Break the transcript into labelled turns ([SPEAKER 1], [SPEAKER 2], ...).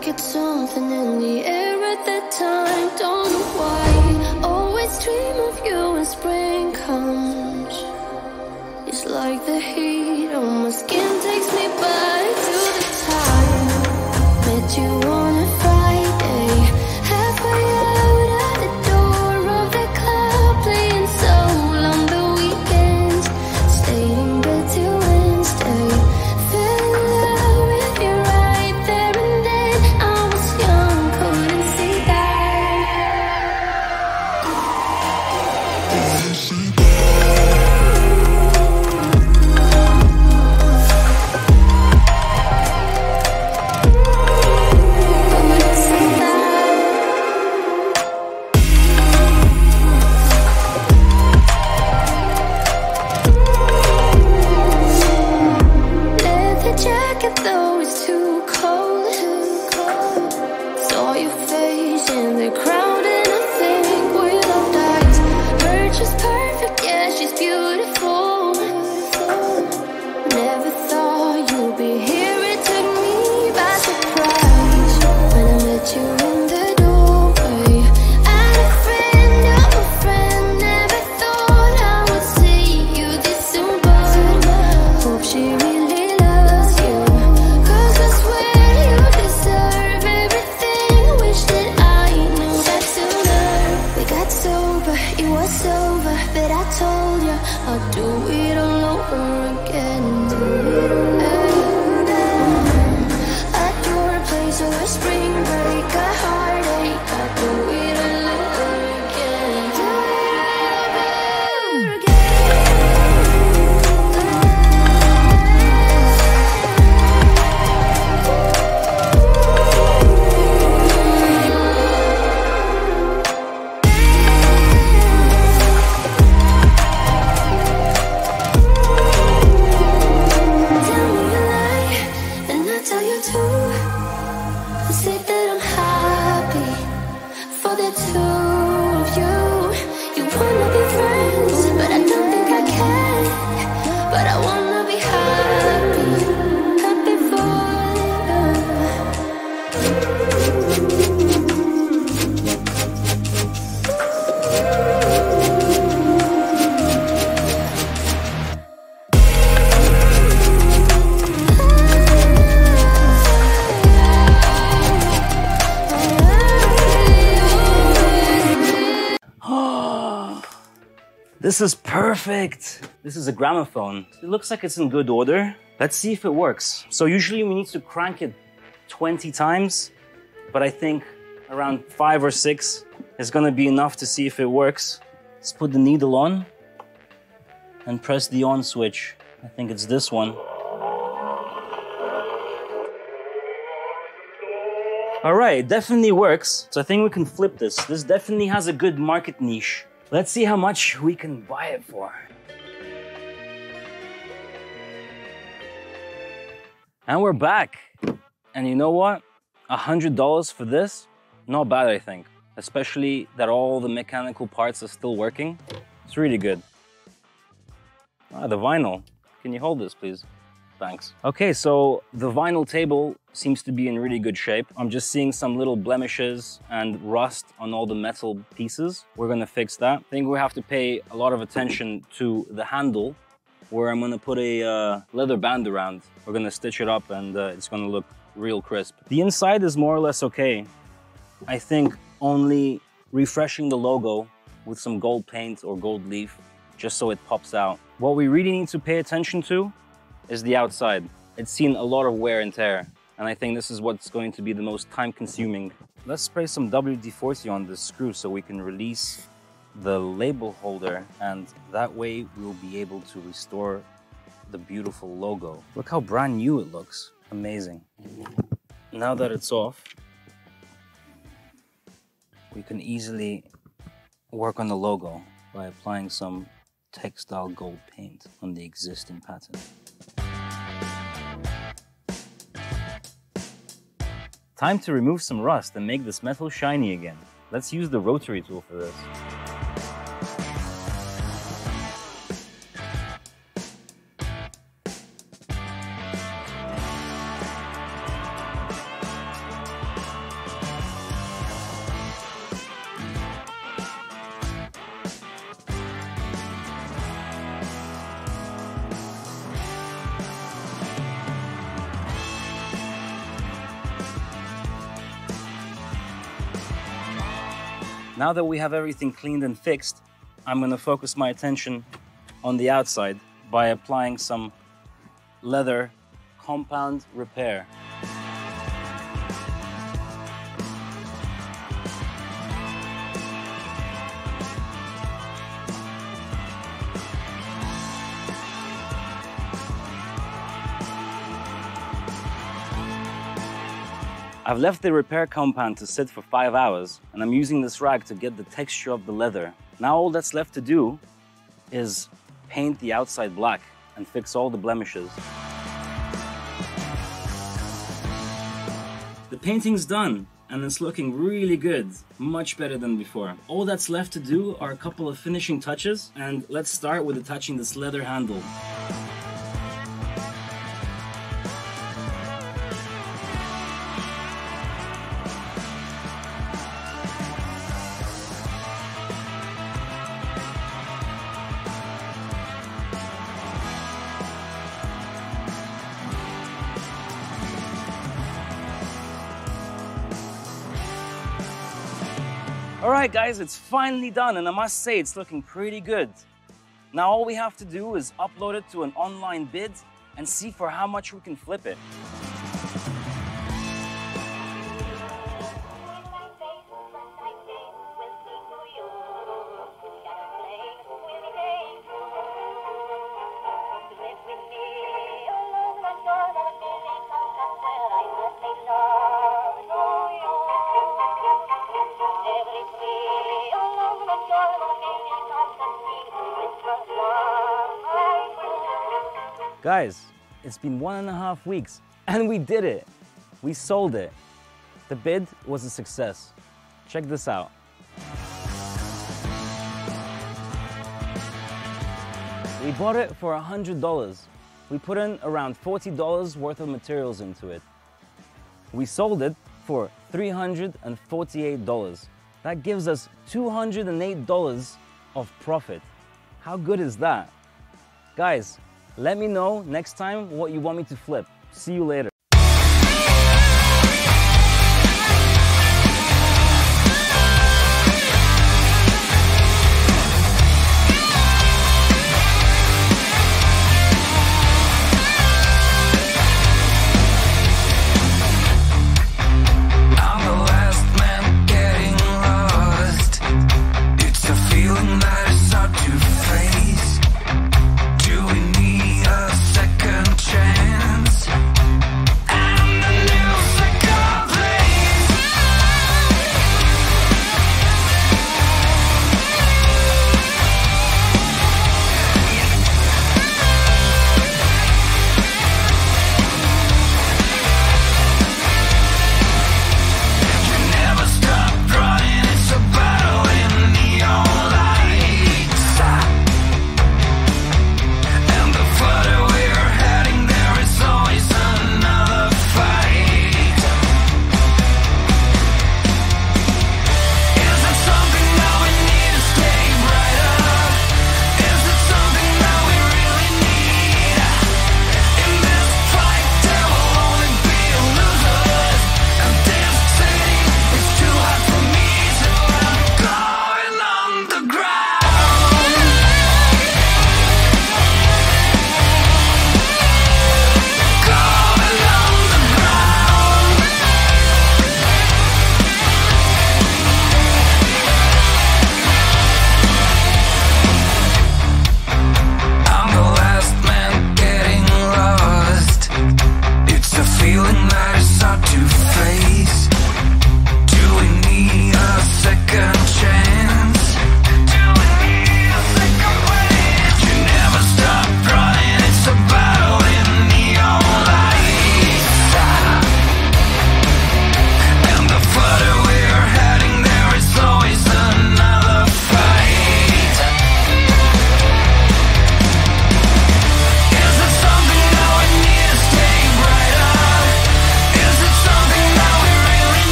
[SPEAKER 1] like it's something in the air at that time. Don't know why. Always dream of you when spring comes. It's like the heat on my skin.
[SPEAKER 2] This is perfect. This is a gramophone. It looks like it's in good order. Let's see if it works. So usually we need to crank it 20 times, but I think around five or six is gonna be enough to see if it works. Let's put the needle on and press the on switch. I think it's this one. All right, it definitely works. So I think we can flip this. This definitely has a good market niche. Let's see how much we can buy it for. And we're back. And you know what? A hundred dollars for this? Not bad, I think. Especially that all the mechanical parts are still working. It's really good. Ah, the vinyl. Can you hold this, please? Thanks. Okay, so the vinyl table seems to be in really good shape. I'm just seeing some little blemishes and rust on all the metal pieces. We're gonna fix that. I think we have to pay a lot of attention to the handle where I'm gonna put a uh, leather band around. We're gonna stitch it up and uh, it's gonna look real crisp. The inside is more or less okay. I think only refreshing the logo with some gold paint or gold leaf just so it pops out. What we really need to pay attention to is the outside. It's seen a lot of wear and tear, and I think this is what's going to be the most time consuming. Let's spray some WD-40 on this screw so we can release the label holder, and that way we'll be able to restore the beautiful logo. Look how brand new it looks. Amazing. Now that it's off, we can easily work on the logo by applying some textile gold paint on the existing pattern. Time to remove some rust and make this metal shiny again. Let's use the rotary tool for this. Now that we have everything cleaned and fixed, I'm gonna focus my attention on the outside by applying some leather compound repair. I've left the repair compound to sit for five hours and I'm using this rag to get the texture of the leather. Now all that's left to do is paint the outside black and fix all the blemishes. The painting's done and it's looking really good, much better than before. All that's left to do are a couple of finishing touches and let's start with attaching this leather handle. All right, guys, it's finally done, and I must say it's looking pretty good. Now all we have to do is upload it to an online bid and see for how much we can flip it. Guys, it's been one and a half weeks and we did it. We sold it. The bid was a success. Check this out. We bought it for $100. We put in around $40 worth of materials into it. We sold it for $348. That gives us $208 of profit. How good is that? Guys, let me know next time what you want me to flip. See you later.